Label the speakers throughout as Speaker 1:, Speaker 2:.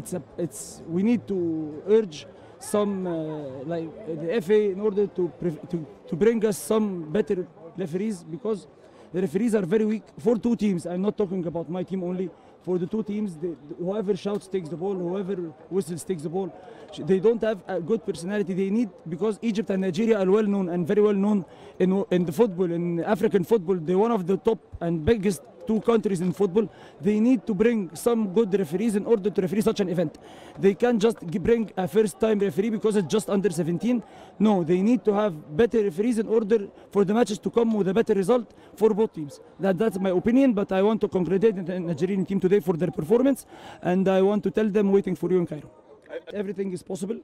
Speaker 1: it's a it's we need to urge some uh, like the FA in order to, to to bring us some better referees because the referees are very weak for two teams. I'm not talking about my team only. For the two teams, whoever shouts takes the ball, whoever whistles takes the ball. They don't have a good personality. They need because Egypt and Nigeria are well known and very well known in in the football in African football. They're one of the top and biggest two countries in football. They need to bring some good referees in order to referee such an event. They can't just bring a first-time referee because it's just under 17. No, they need to have better referees in order for the matches to come with a better result for both teams. That, that's my opinion, but I want to congratulate the Nigerian team today for their performance, and I want to tell them waiting for you in Cairo. Everything is possible.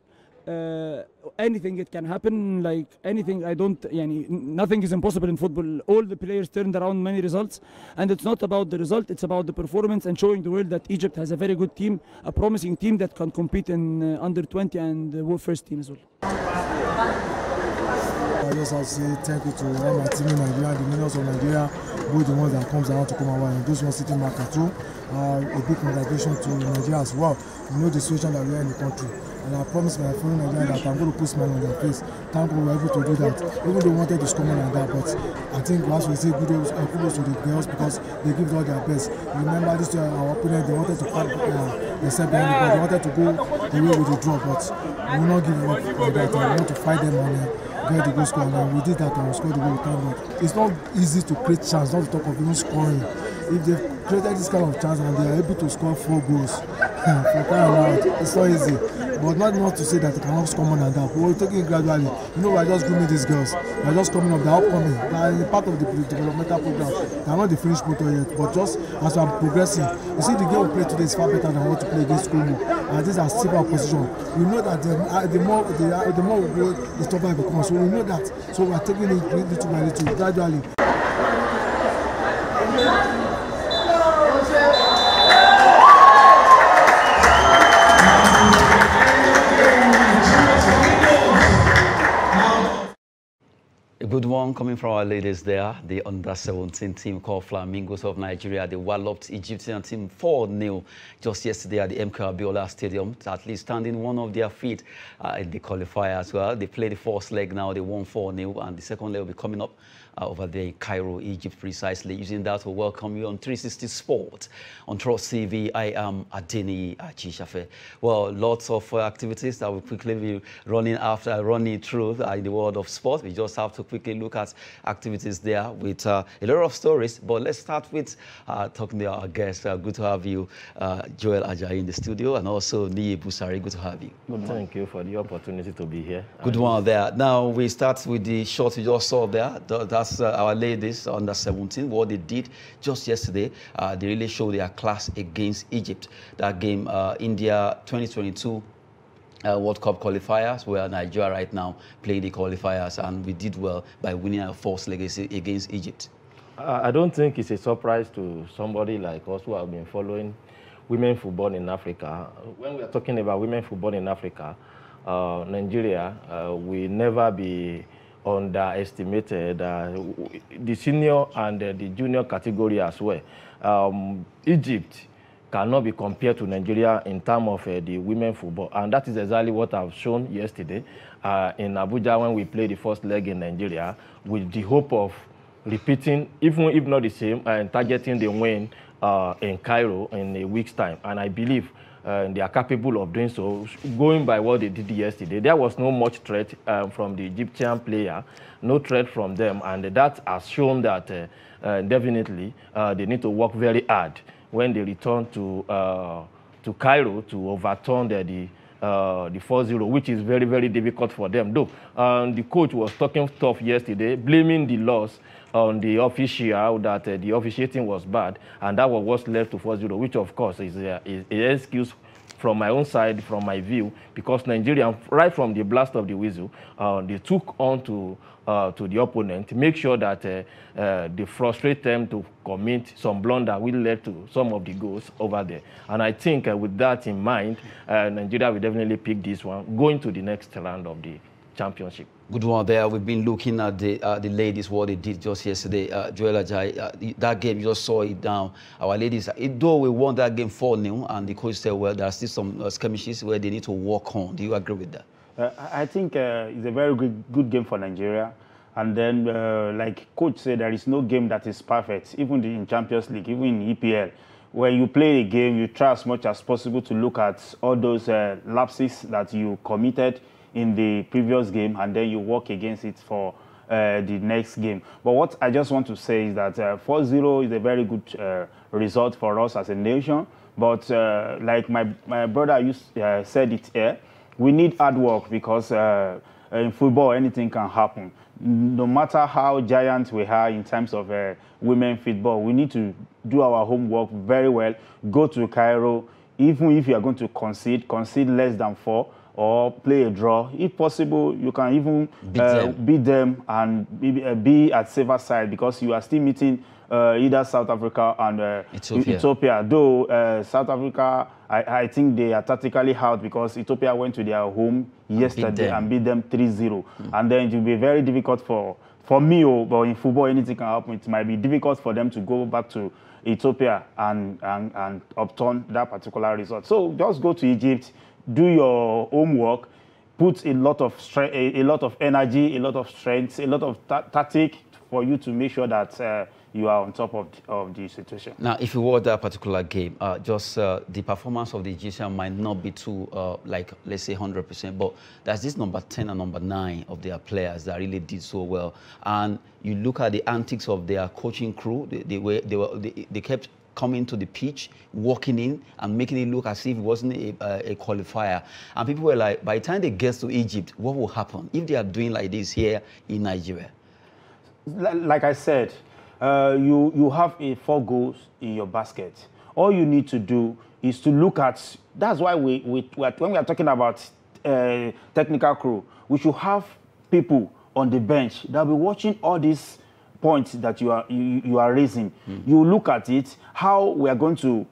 Speaker 1: Uh, anything it can happen like anything i don't yani, nothing is impossible in football. All the players turned around many results and it's not about the result it's about the performance and showing the world that egypt has a very good team a promising team that can compete in uh, under 20 and the world first team as well.
Speaker 2: I just to say thank you to all my team in Nigeria, the millions of Nigeria, both the ones that comes around to come around and those ones sitting back at home. Uh, a big congratulations to Nigeria as well. You know the situation that we are in the country. And I promise my fellow Nigerians that I'm going to put smile on their face. Thank God we were able to do that. Even we wanted to more than that, but I think once we say kudos, uh, kudos to the girls because they give all their best. Remember this year our opponent, they wanted to fight uh, themselves behind the. They wanted to go away with the draw, but we will not give up like that. We want to fight them on uh, get the goal scorer and we did that and we scored the goal thank God. It's not easy to create chance, not to talk of even scoring. If they've created this kind of chance and they are able to score four goals for crying out, it's not easy. But not not to say that they cannot score more than that. We're taking it gradually. You know, we're just grooming these girls. They're just coming up, they're upcoming. They are part of the developmental program. They're not the finished product yet, but just as we're progressing, you see the game we play today is far better than what we play against Congo. And these are silver position. We know that the, uh, the more the, uh, the more we go, the tougher it becomes. So we know that. So we're taking it little by little, gradually.
Speaker 3: One coming from our ladies there. The under 17 team called Flamingos of Nigeria. They walloped Egyptian team 4 0 just yesterday at the MK Abiola Stadium, at least standing one of their feet uh, in the qualifier as well. They play the first leg now, they won 4 0, and the second leg will be coming up over there in Cairo, Egypt, precisely. Using that to welcome you on 360 Sport. On Trust TV, I am Adeni Ajishafe. Well, lots of uh, activities that will quickly be running after, running through uh, in the world of sport. We just have to quickly look at activities there with uh, a lot of stories. But let's start with uh, talking to our guest. Uh, good to have you, uh, Joel Ajayi in the studio, and also Niyi Busari. Good to have you.
Speaker 4: Good Thank you for the opportunity to be here.
Speaker 3: Good one there. Now we start with the shot you just saw there. Th- Uh, our ladies under 17. What they did just yesterday, uh, they really showed their class against Egypt. That game, uh, India 2022 uh, World Cup qualifiers, where Nigeria right now playing the qualifiers, and we did well by winning our first leg against- Egypt.
Speaker 4: I I don't think it's a surprise to somebody like us who have been following women football in Africa. When we are talking about women football in Africa, uh, Nigeria uh, will never be underestimated. Uh, the senior and uh, the junior category as well. Um, Egypt cannot be compared to Nigeria in terms of uh, the women football. And that is exactly what I've shown yesterday uh, in Abuja when we played the first leg in Nigeria with the hope of repeating, even if not the same, and targeting the win uh, in Cairo in a week's time. And I believe uh, they are capable of doing so. Going by what they did yesterday, there was no much threat um, from the Egyptian player, no threat from them, and that has shown that uh, uh, definitely uh, they need to work very hard when they return to uh, to Cairo to overturn the the, uh, the 4-0, which is very very difficult for them. Though um, the coach was talking tough yesterday, blaming the loss on the official that uh, the officiating was bad, and that was what led to 4-0, which of course is, uh, an excuse from my own side, from my view, because Nigeria, right from the blast of the whistle, uh, they took on to uh, to the opponent, make sure that uh, uh, they frustrate them to commit some blunder will lead to some of the goals over there. And I think uh, with that in mind, uh, Nigeria will definitely pick this one, going to the next round of the championship.
Speaker 3: Good one there. We've been looking at the uh, the ladies what they did just yesterday. Uh, Joel Ajayi, uh, that game you just saw it down. Our ladies, though we won that game 4 0, and the coach said, well, there are still some uh, skirmishes where they need to work on. Do you agree with that?
Speaker 5: Uh, I think uh, it's a very good good game for Nigeria. And then, uh, like coach said, there is no game that is perfect, even in Champions League, even in EPL. When you play a game, you try as much as possible to look at all those uh, lapses that you committed in the previous game, and then you work against it for uh, the next game. But what I just want to say is that 4-0 is a very good result for us as a nation. But like my, my brother used, said it here, we need hard work because uh, in football anything can happen. No matter how giant we are in terms of uh, women football, we need to do our homework very well. Go to Cairo, even if you are going to concede, concede less than four or play a draw. If possible, you can even
Speaker 3: Beat
Speaker 5: uh,
Speaker 3: them.
Speaker 5: beat them and be, uh, be at safer side because you are still meeting uh, either South Africa and uh,
Speaker 3: Ethiopia.
Speaker 5: Ethiopia. Though uh, South Africa, I, I think they are tactically out because Ethiopia went to their home yesterday
Speaker 3: them.
Speaker 5: and beat them 3-0. And then it will be very difficult for for me, oh, but in football anything can happen. It might be difficult for them to go back to Ethiopia and, and, and upturn that particular result. So just go to Egypt, do your homework, put a lot of stre- a, a lot of energy, a lot of strength, a lot of ta- tactic for you to make sure that uh, you are on top of the, of the situation.
Speaker 3: Now, if you watch that particular game, uh, just uh, the performance of the Egyptian might not be too, uh, like, let's say 100%, but there's this number 10 and number 9 of their players that really did so well. And you look at the antics of their coaching crew, they, they, were, they, were, they, they kept coming to the pitch, walking in, and making it look as if it wasn't a, a, qualifier. And people were like, by the time they get to Egypt, what will happen if they are doing like this here in Nigeria?
Speaker 5: Like I said, uh, you you have a four goals in your basket. All you need to do is to look at. That's why we, we, we are, when we are talking about uh, technical crew, we should have people on the bench that will be watching all these points that you are you, you are raising. You look at it, how we are going to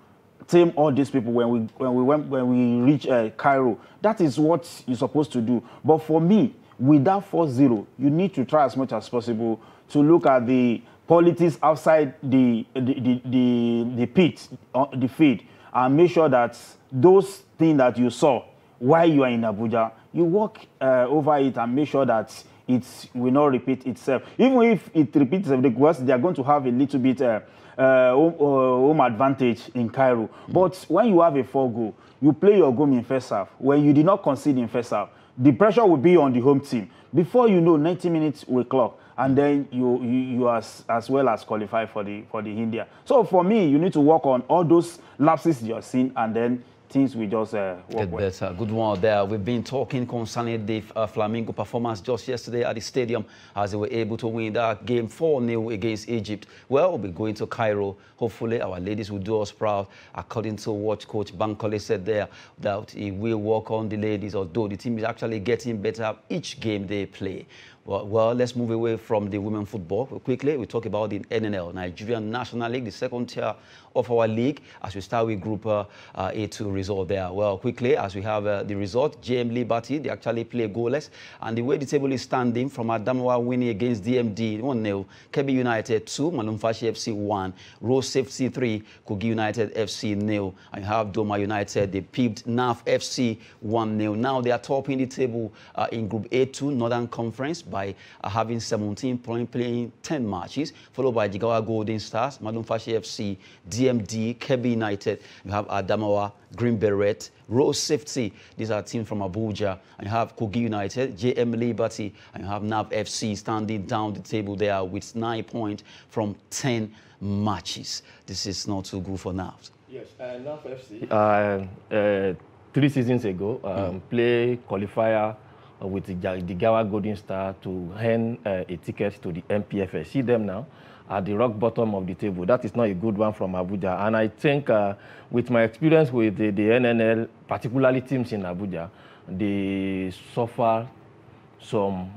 Speaker 5: tame all these people when we when we went, when we reach uh, Cairo. That is what you're supposed to do. But for me, with that 4-0, you need to try as much as possible to look at the politics outside the the the, the, the pit, uh, the field, and make sure that those things that you saw while you are in Abuja, you walk uh, over it and make sure that it will not repeat itself. Even if it repeats itself, they are going to have a little bit uh, uh, home, uh, advantage in Cairo. But when you have a four goal, you play your game in first half. When you did not concede in first half, the pressure will be on the home team. Before you know, 90 minutes will clock, and then you you, you as, as well as qualify for the for the India. So for me, you need to work on all those lapses you're seeing, and then things will just uh, work
Speaker 3: Get better. Good one there. We've been talking concerning the uh, Flamingo performance just yesterday at the stadium as they were able to win that game 4-0 against Egypt. Well, we'll be going to Cairo. Hopefully, our ladies will do us proud. According to what Coach Bankole said there, that he will work on the ladies, although the team is actually getting better each game they play. Well, well, let's move away from the women football quickly. We talk about the NNL, Nigerian National League, the second tier of our league, as we start with Group uh, uh, A2 result there. Well, quickly, as we have uh, the result, JM Liberty, they actually play goalless. And the way the table is standing, from Adamawa winning against DMD 1-0, Kebbi United 2, Malumfashi FC 1, Road Safety 3, Kogi United FC 0. And you have Doma United, they peeped NAF FC 1-0. Now they are topping the table uh, in Group A2, Northern Conference, by uh, having 17 points, playing 10 matches, followed by Jigawa Golden Stars, Malumfashi FC, DMD, Kebbi United. You have Adamawa, Green Beret, Road Safety. These are teams from Abuja. And you have Kogi United, JM Liberty, and you have NAF FC standing down the table there with nine points from 10 matches. This is not too good for NAF.
Speaker 4: Yes, uh, NAF FC. Uh, uh, three seasons ago, um, play qualifier with the, the Gawa Golden Star to earn uh, a ticket to the MPFS. See them now at the rock bottom of the table. That is not a good one from Abuja. And I think uh, with my experience with the, the NNL, particularly teams in Abuja, they suffer some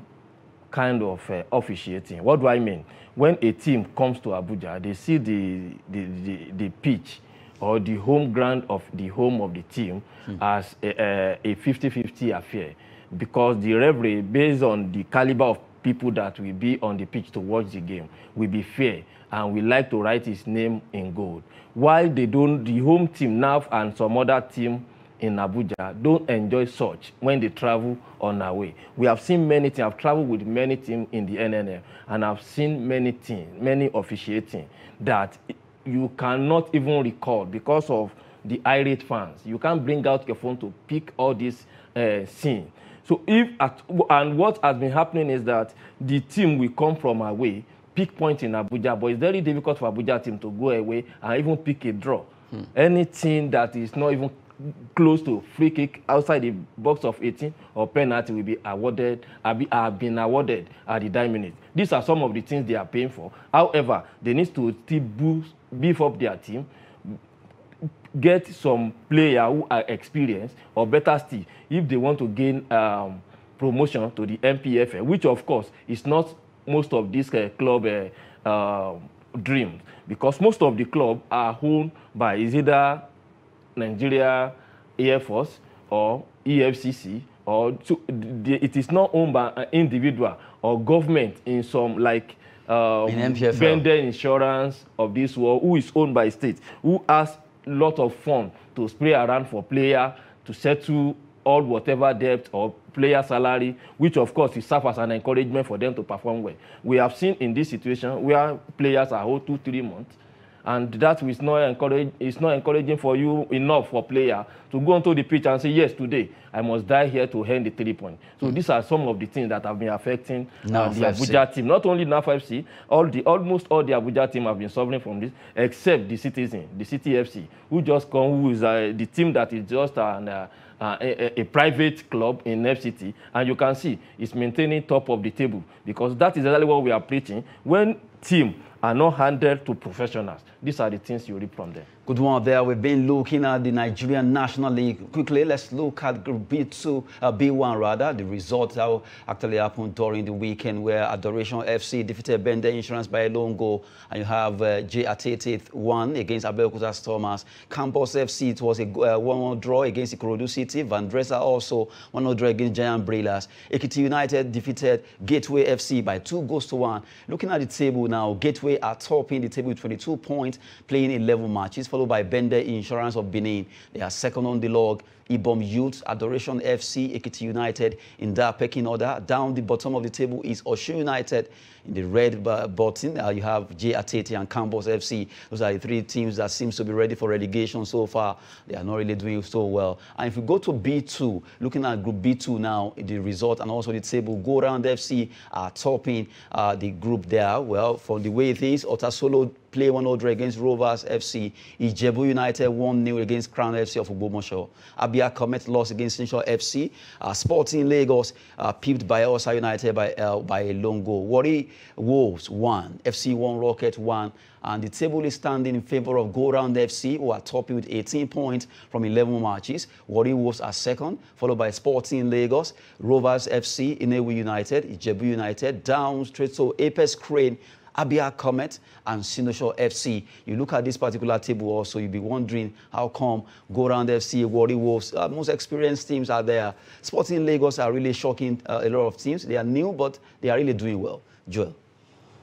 Speaker 4: kind of uh, officiating. What do I mean? When a team comes to Abuja, they see the, the, the, the pitch or the home ground of the home of the team as a, a 50-50 affair. Because the referee, based on the caliber of people that will be on the pitch to watch the game, will be fair and we like to write his name in gold. While they don't, the home team, NAF and some other team in Abuja don't enjoy such when they travel on our way. We have seen many teams, I've traveled with many teams in the NNL, and I've seen many teams, many officiating that you cannot even recall because of the irate fans. You can't bring out your phone to pick all these uh, scenes. So if at, and what has been happening is that the team will come from away, pick point in Abuja, but it's very difficult for Abuja team to go away and even pick a draw. Hmm. Anything that is not even close to free kick outside the box of 18 or penalty will be awarded be, have been awarded at the nine minutes. These are some of the things they are paying for. However, they need to still boost, beef up their team, get some player who are experienced, or better still, if they want to gain um, promotion to the MPFL, which of course is not most of these uh, club uh, uh, dreams, because most of the club are owned by is either Nigeria Air Force or EFCC or so the, it is not owned by an individual or government in some like um, vendor insurance of this world who is owned by state who has lot of fund to spray around for player to settle all whatever debt or player salary, which of course is serve as an encouragement for them to perform well. We have seen in this situation where players are owed two, three months, and that is not encourage it's not encouraging for you enough for player to go onto the pitch and say yes today i must die here to earn the three point so mm. these are some of the things that have been affecting uh, the abuja team not only naf fc all the almost all the abuja team have been suffering from this except the citizen the city fc who just come who is uh, the team that is just an uh, uh, a, a, private club in FCT, and you can see it's maintaining top of the table because that is exactly what we are preaching. When team are not handed to professionals. These are the things you reap from them.
Speaker 3: Good one there. We've been looking at the Nigerian National League. Quickly, let's look at Group B2, uh, B1 rather. The results that actually happened during the weekend where Adoration FC defeated Bendel Insurance by a lone goal. And you have uh, J Atete won against Abeokuta Stormers. Campus FC, it was a 1-1 uh, draw against Ikorodu City. Vandrezzer also 1-0 draw against Giant Brillars. Ekiti United defeated Gateway FC by two goals to one. Looking at the table now, Gateway are top in the table with 22 points, playing 11 matches followed by Bendel Insurance of Benin. They are second on the log. Ibom Youth, Adoration FC, Ekiti United in that pecking order. Down the bottom of the table is Osun United. In the red button, uh, you have J Atete and Campus FC. Those are the three teams that seems to be ready for relegation so far. They are not really doing so well. And if we go to B2, looking at Group B2 now, the result and also the table, Go Round FC are topping uh, the group there. Well, for the way it is, Ottasolo play 1-0 against Rovers FC. Ijebu United 1-0 against Crown FC of Ogbomoso. Abia Comet lost against Central FC. Uh, Sporting Lagos uh, peeped by Osa United by, uh, by a long goal. Warri Wolves 1, FC 1 Rocket 1. And the table is standing in favor of Go Round FC, who are topping with 18 points from 11 matches. Warri Wolves are second, followed by Sporting Lagos, Rovers FC, Inewu United, Ijebu United, down straight to Apex Crane Abia Comet, and Sinosho FC. You look at this particular table also, you'll be wondering how come Go Round FC, Warri Wolves, uh, most experienced teams are there. Sporting Lagos are really shocking uh, a lot of teams. They are new, but they are really doing well. Joel.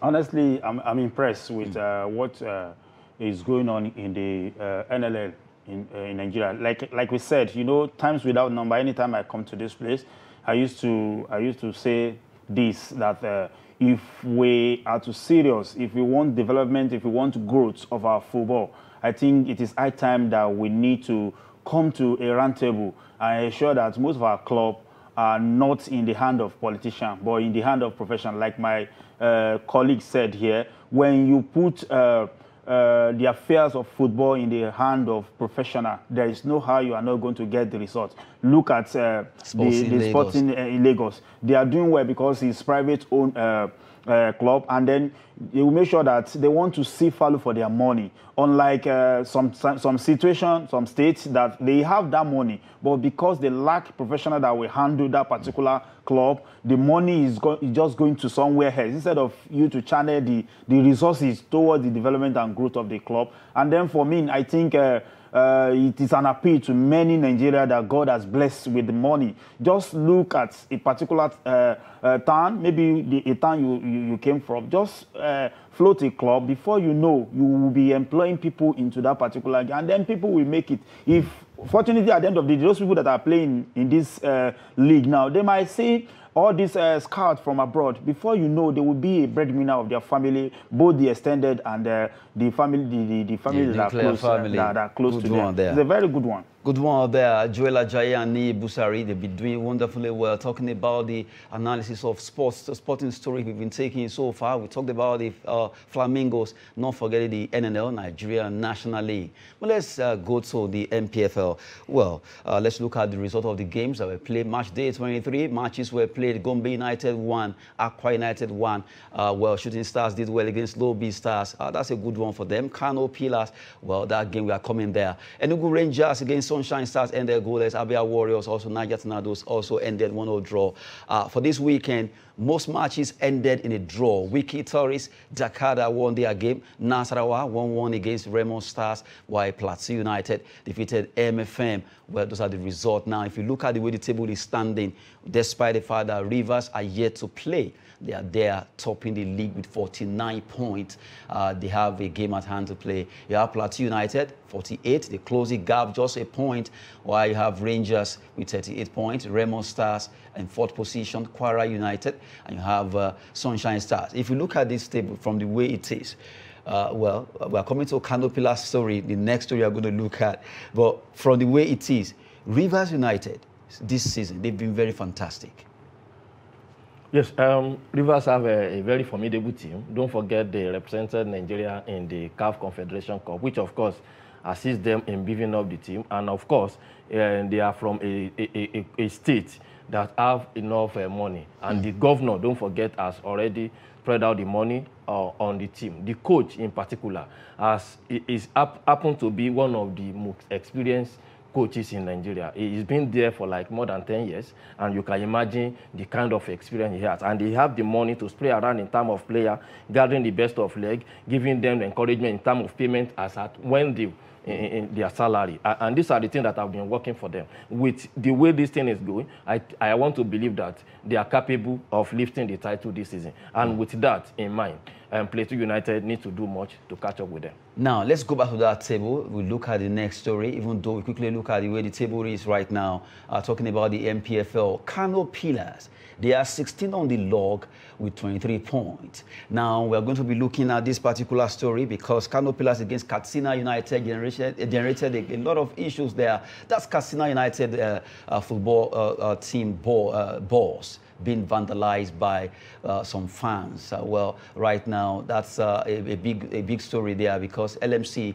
Speaker 5: Honestly, I'm, I'm impressed with uh, what uh, is going on in the uh, NNL in, uh, in Nigeria. Like, like we said, you know, times without number, anytime I come to this place, I used to, I used to say this, that if we are too serious, if we want development, if we want growth of our football, I think it is high time that we need to come to a round table and ensure that most of our club are not in the hand of politicians, but in the hand of professionals. Like my uh, colleague said here, when you put uh, uh, the affairs of football in the hand of professional, there is no how you are not going to get the result. Look at uh, the, the sporting uh, in Lagos. They are doing well because it's private owned uh, club, and then they will make sure that they want to see value for their money. Unlike uh, some some situation, some states that they have that money, but because they lack professional that will handle that particular club, the money is, go- is just going to somewhere else instead of you to channel the the resources towards the development and growth of the club. And then for me, I think. Uh, uh, it is an appeal to many Nigeria that God has blessed with money. Just look at a particular uh, uh, town, maybe the, a town you, you, you came from. Just uh, float a club. Before you know, you will be employing people into that particular, and then people will make it. If fortunately at the end of the day, those people that are playing in this uh, league now, they might say all these uh, scouts from abroad, before you know, they will be a breadwinner of their family, both the extended and uh, the family, the, the, the family
Speaker 3: The
Speaker 5: that, are close, uh,
Speaker 3: family.
Speaker 5: that are close
Speaker 3: Good
Speaker 5: to
Speaker 3: one
Speaker 5: them.
Speaker 3: there.
Speaker 5: It's a very good one.
Speaker 3: Good one there, Joel Ajayi and Niyi Busari. They've been doing wonderfully well, talking about the analysis of sports, the sporting story we've been taking so far. We talked about the uh, Flamingos, not forgetting the NNL, Nigeria National League. But let's uh, go to the NPFL. Well, uh, let's look at the result of the games that were played. Match day 23, matches were played. Gombe United won, Akwa United won. Uh, well, Shooting Stars did well against Lobi Stars. Uh, that's a good one for them. Kano Pillars, well, that game we are coming there. Enugu Rangers against Sunshine Stars ended goalless. Abia Warriors also, Niger Tornadoes also ended 1-0 draw. Uh, for this weekend, most matches ended in a draw. Wikki Tourist, Dakkada won their game. Nasarawa 1-1 against Remo Stars, while Plateau United defeated MFM. Well, those are the results. Now, if you look at the way the table is standing, despite the fact that Rivers are yet to play, they are there topping the league with 49 points. Uh, they have a game at hand to play. You have Plateau United, 48. They close the gap just a point, while you have Rangers with 38 points, Remo Stars in fourth position, Kwara United, and you have uh, Sunshine Stars. If you look at this table from the way it is, uh, well, we're coming to a Kano Pillars story, the next story we're going to look at. But from the way it is, Rivers United this season, they've been very fantastic.
Speaker 4: Yes, um, Rivers have a, a very formidable team. Don't forget they represented Nigeria in the CAF Confederation Cup, which of course assists them in beefing up the team. And of course, uh, they are from a, a, a, a state that have enough uh, money. And the governor, don't forget, has already spread out the money uh, on the team. The coach in particular has, is hap- happened to be one of the most experienced coaches in Nigeria. He's been there for like more than 10 years, and you can imagine the kind of experience he has. And they have the money to spray around in terms of player, gathering the best of leg, giving them the encouragement in terms of payment as at when they in, in their salary. A- And these are the things that have been working for them. With the way this thing is going, I, I want to believe that they are capable of lifting the title this season. And with that in mind, um, Plateau United need to do much to catch up with them.
Speaker 3: Now, let's go back to that table. We look at the next story, even though we quickly look at the way the table is right now, uh, talking about the NPFL. Kano Pillars, they are 16 on the log with 23 points. Now, we're going to be looking at this particular story because Kano Pillars against Katsina United generated, generated a, a lot of issues there. That's Katsina United uh, uh, football uh, uh, team uh, balls being vandalized by uh, some fans. Uh, well, right now, that's uh, a, a big a big story there because LMC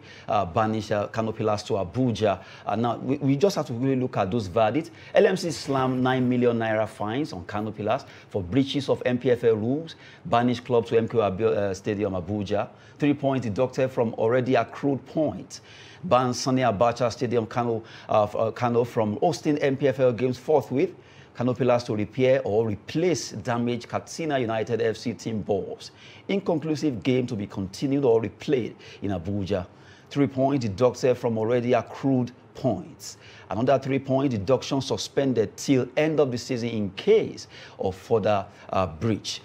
Speaker 3: banished uh, Kano Pillars to Abuja. Now, we, we just have to really look at those verdicts. LMC slammed 9 million naira fines on Kano Pillars for breaches of NPFL rules, banished club to uh, Stadium, Abuja. Three points deducted from already accrued points. ban Sani Abacha Stadium, Kano, uh, Kano from hosting NPFL games forthwith. Kano Pillars to repair or replace damaged Katsina United FC team balls. Inconclusive game to be continued or replayed in Abuja. Three points deducted from already accrued points. Another three point deduction suspended till end of the season in case of further uh, breach.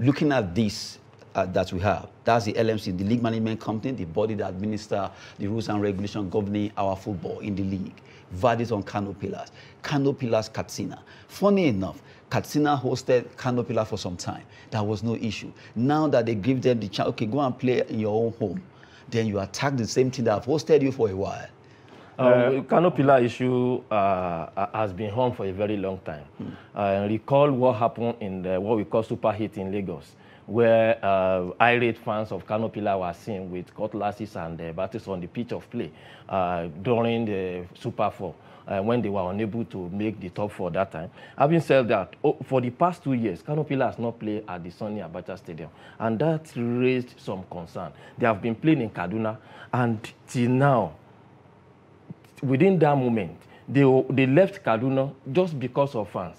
Speaker 3: Looking at this, uh, that we have. That's the LMC, the League Management Company, the body that administer the rules and regulations governing our football in the league. Verdict on Kano Pillars. Kano Pillars Katsina. Funny enough, Katsina hosted Kano Pillars for some time. That was no issue. Now that they give them the chance, okay, go and play in your own home, then you attack the same team that have hosted you for a while.
Speaker 4: Uh, Kano Pillar issue uh, has been home for a very long time. Uh, recall what happened in the, what we call super hit in Lagos, where uh, irate fans of Canopilla were seen with cutlasses and uh, battles on the pitch of play uh, during the Super Four. Uh, when they were unable to make the top four that time. Having said that, oh, for the past two years, Canopilla has not played at the Sonny Abacha Stadium, and that raised some concern. They have been playing in Kaduna, and till now, within that moment, they, they left Kaduna just because of fans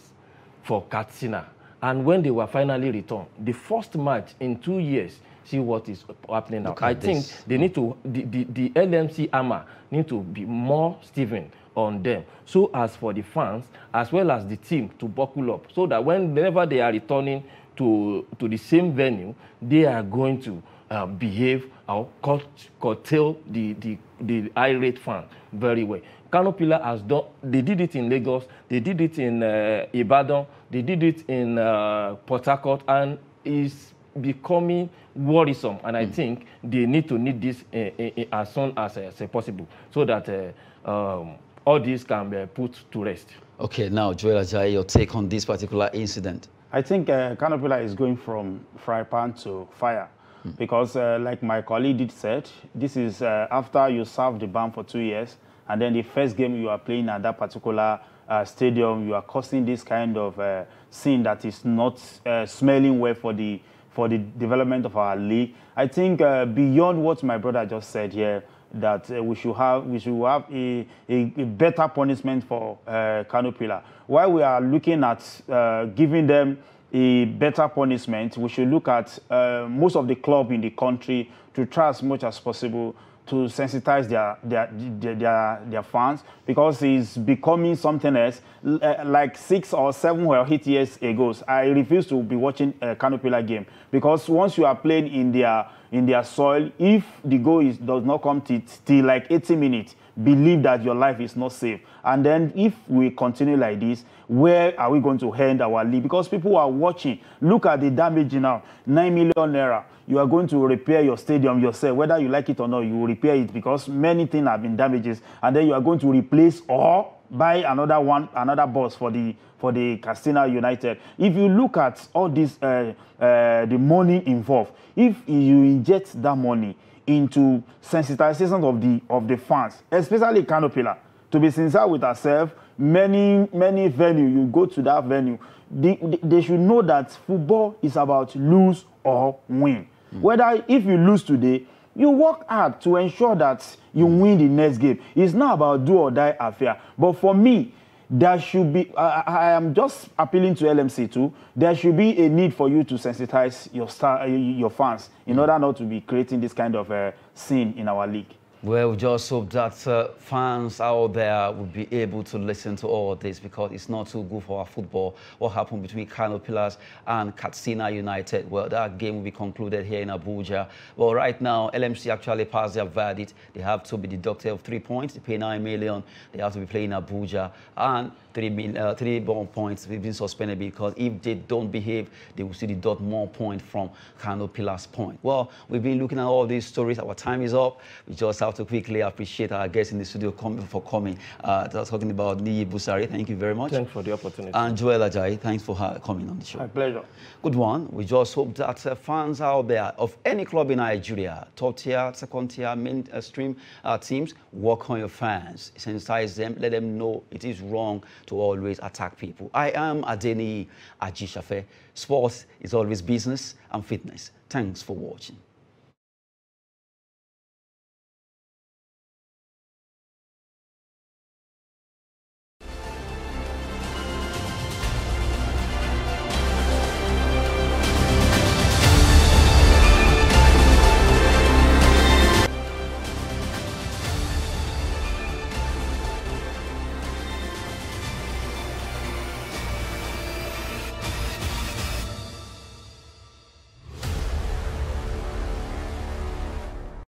Speaker 4: for Katsina. And when they were finally returned, the first match in two years see what is happening now. I think
Speaker 3: this.
Speaker 4: they need to, the, the, the LMC armor need to be more stiffen on them so as for the fans as well as the team to buckle up so that whenever they are returning to, to the same venue, they are going to uh, behave or cut, curtail the, the, the irate fan very well. Kano Pillar has done, they did it in Lagos, they did it in uh, Ibadan, they did it in uh, Port Harcourt, and it's becoming worrisome. And I think they need to need this uh, uh, uh, as soon as, uh, as possible so that uh, um, all this can be put to rest.
Speaker 3: Okay, now, Joel Ajayi, your take on this particular incident.
Speaker 5: I think uh, Kano Pillar is going from fry pan to fire because, uh, like my colleague did said, this is uh, after you serve the ban for two years, and then the first game you are playing at that particular uh, stadium, you are causing this kind of uh, scene that is not uh, smelling well for the for the development of our league. I think uh, beyond what my brother just said here, that uh, we should have we should have a, a, a better punishment for uh, Kano Pillar. While we are looking at uh, giving them a better punishment, we should look at most of the club in the country to try as much as possible to sensitize their their their, their, fans because it's becoming something else. Uh, like six or seven or eight years ago, I refuse to be watching a Canopilla game because once you are playing in their in their soil, if the goal is, does not come till like 80 minutes, believe that your life is not safe. And then if we continue like this, where are we going to end our league? Because people are watching. Look at the damage now. 9 million naira. You are going to repair your stadium yourself. Whether you like it or not, you will repair it because many things have been damages. And then you are going to replace or buy another one, another bus for the for the Castina United. If you look at all this, uh, uh, the money involved, if you inject that money into sensitization of the of the fans, especially Canopilla, to be sincere with ourselves, many many venue you go to that venue, they, they, they should know that football is about lose or win. Whether if you lose today, you work hard to ensure that you win the next game. It's not about do or die affair. But for me, there should be. I, I am just appealing to LMC too. There should be a need for you to sensitize your star, uh, your fans in order not to be creating this kind of uh, scene in our league.
Speaker 3: Well, we just hope that uh, fans out there will be able to listen to all this because it's not too good for our football. What happened between Kano Pillars and Katsina United? Well, that game will be concluded here in Abuja. Well, right now, LMC actually passed their verdict. They have to be deducted of three points. They pay nine million. They have to be playing Abuja. And three, mil, uh, three more points suspended because if they don't behave, they will still deduct more points from Kano Pillars point. Well, we've been looking at all these stories. Our time is up. We just have to quickly appreciate our guests in the studio com- for coming. Uh, talking about Niyi Busari. Thank you very much.
Speaker 4: Thanks for the opportunity.
Speaker 3: And Joel Ajayi, thanks for her coming on the show.
Speaker 5: My pleasure.
Speaker 3: Good one. We just hope that uh, fans out there of any club in Nigeria, top tier, second tier, mainstream uh, teams, work on your fans, sensitize them, let them know it is wrong to always attack people. I am Adeni Ajishafe. Sports is always business and fitness. Thanks for watching.